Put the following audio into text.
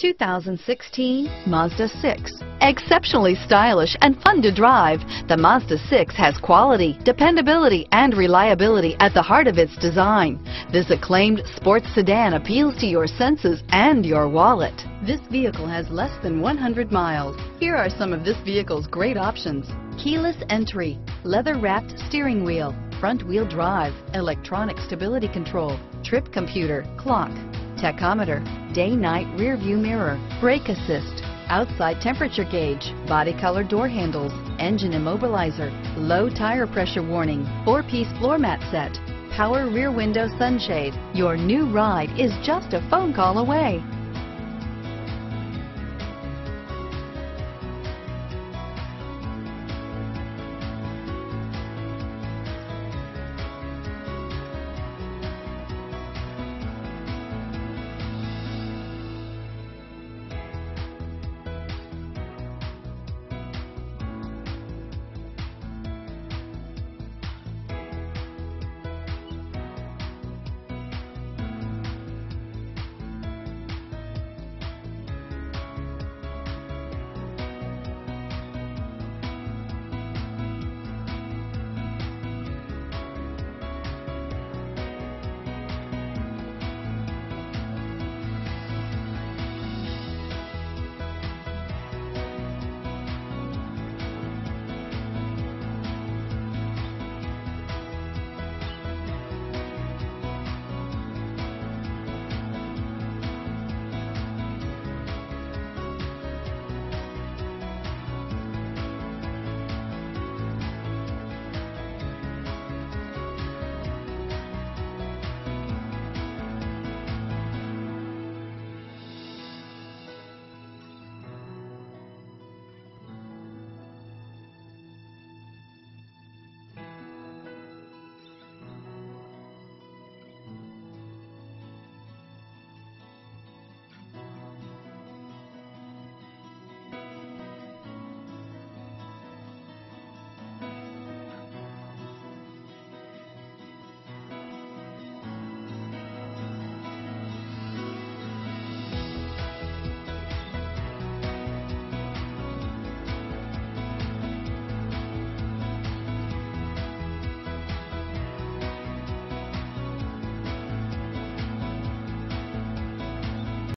2016 Mazda 6. Exceptionally stylish and fun to drive, the Mazda 6 has quality, dependability, and reliability at the heart of its design. This acclaimed sports sedan appeals to your senses and your wallet. This vehicle has less than 100 miles. Here are some of this vehicle's great options. Keyless entry, leather-wrapped steering wheel, front-wheel drive, electronic stability control, trip computer, clock, tachometer, day-night rear view mirror, brake assist, outside temperature gauge, body color door handles, engine immobilizer, low tire pressure warning, four-piece floor mat set, power rear window sunshade. Your new ride is just a phone call away.